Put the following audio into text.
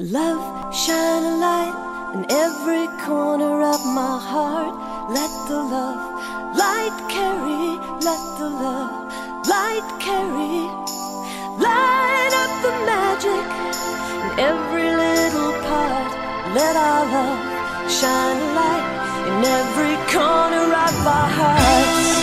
Love, shine a light in every corner of my heart. Let the love light carry, let the love light carry. Light up the magic in every little part. Let our love shine a light in every corner of our hearts.